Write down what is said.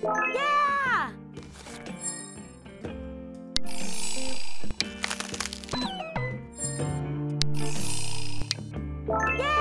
Yeah! Yeah!